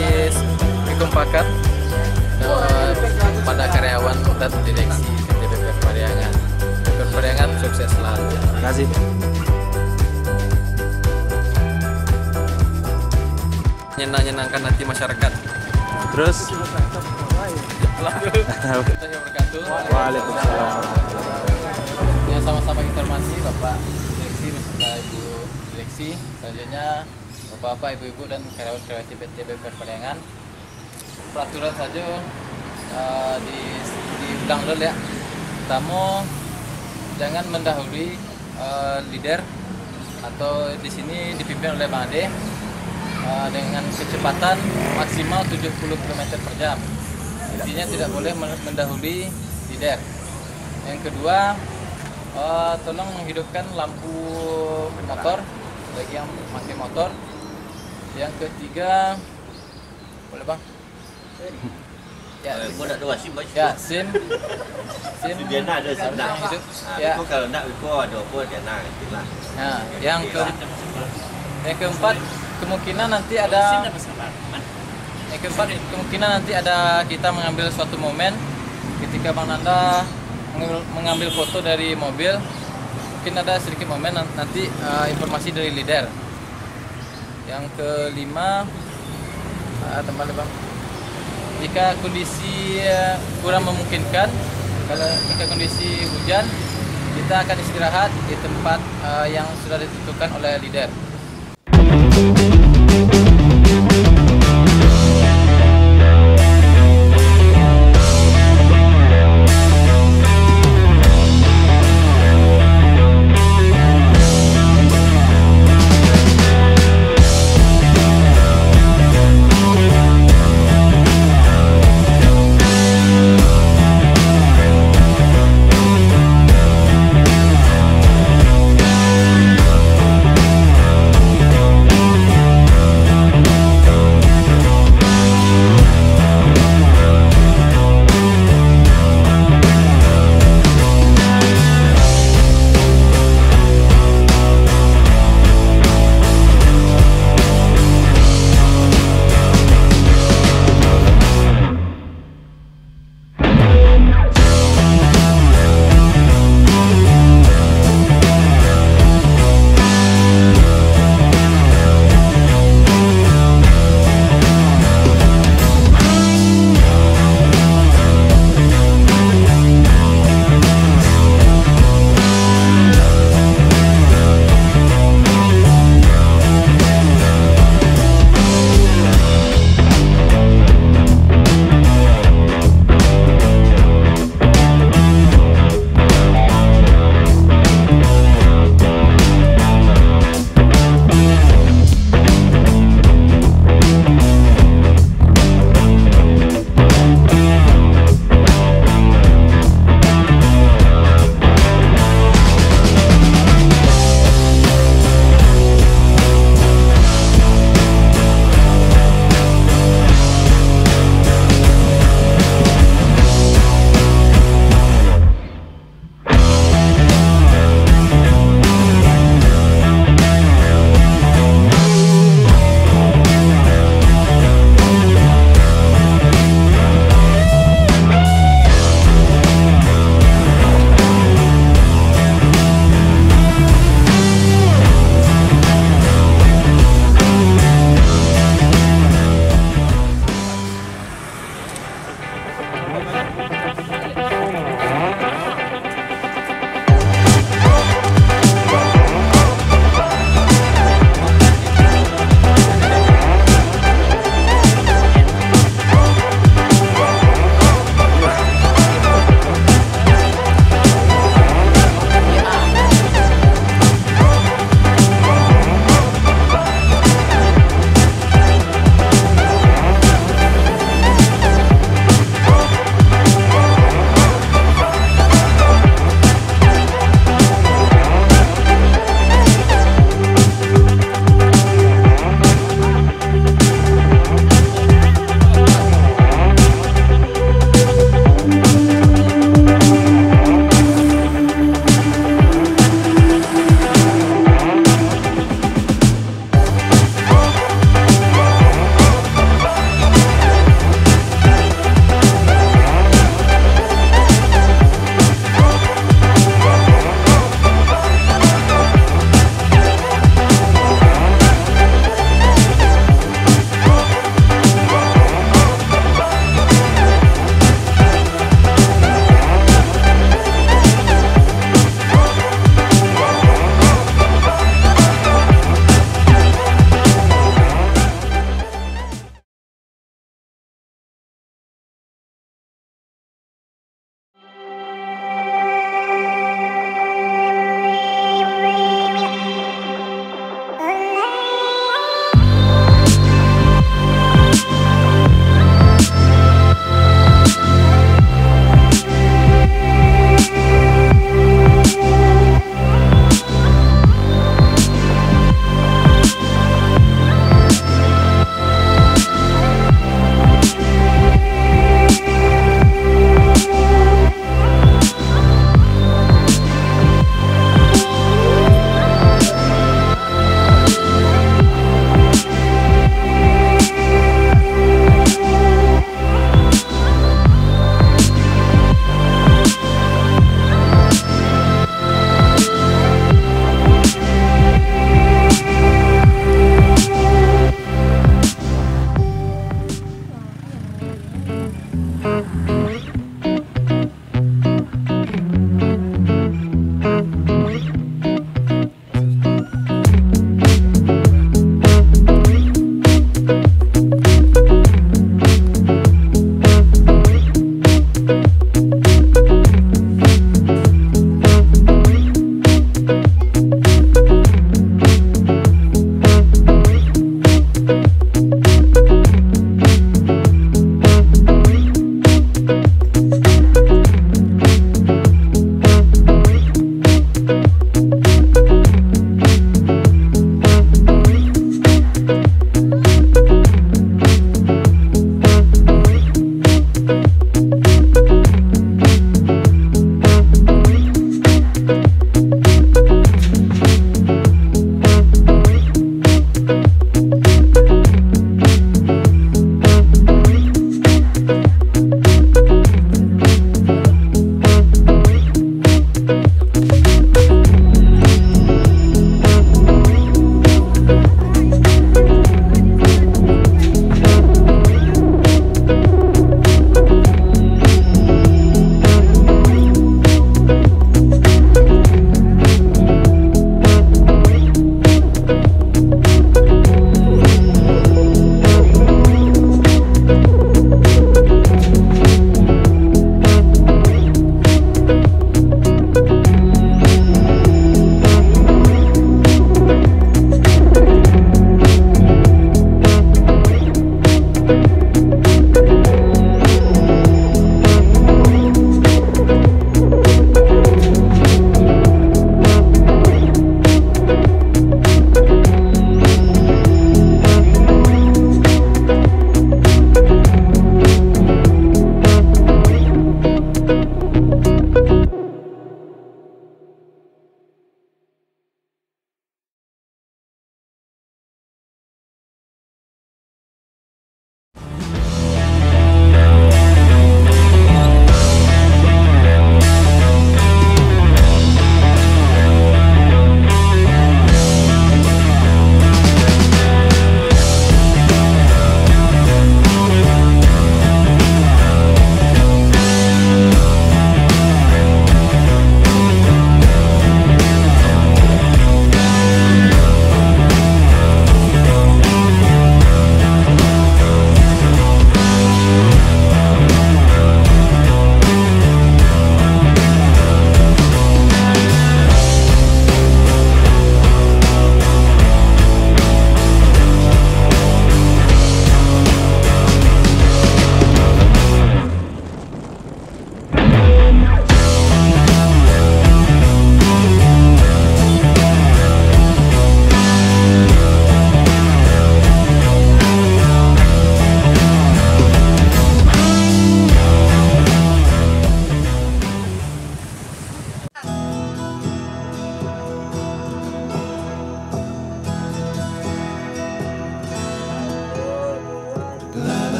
memberi kekompakan eh, pada karyawan dan direksi DPP Pariangan. DPP Pariangan sukses selalu. Terima kasih. Nyenang-nyenangkan hati masyarakat. Terus. Waalaikumsalam. Ya sama-sama informasi Bapak Direksi beserta Ibu Direksi. Selanjutnya Bapak-bapak, Ibu-ibu dan karyawan-karyawan TPP Perpariangan. Peraturan saja eh, di diulang dulu ya. Tamu jangan mendahului eh, leader atau di sini dipimpin oleh Bang Ade eh, dengan kecepatan maksimal 70 km per jam. Intinya tidak boleh men- mendahului leader. Yang kedua, eh, tolong menghidupkan lampu motor bagi yang pakai motor. Yang ketiga, boleh bang? Ya, Kau nak dua SIM baca. ya SIM, SIM. Dia nak ada SIM nak. Ha, Ya, Kau kalau nak kau ada apa dia nak itulah. Nah, yang ke yang keempat kemungkinan nanti ada yang keempat kemungkinan nanti ada kita mengambil suatu momen ketika Bang Nanda mengambil, foto dari mobil. Mungkin ada sedikit momen nan- nanti eh, informasi dari leader yang kelima uh, tempat bang jika kondisi eh, kurang memungkinkan kalau jika kondisi hujan kita akan istirahat di tempat eh, yang sudah ditentukan oleh leader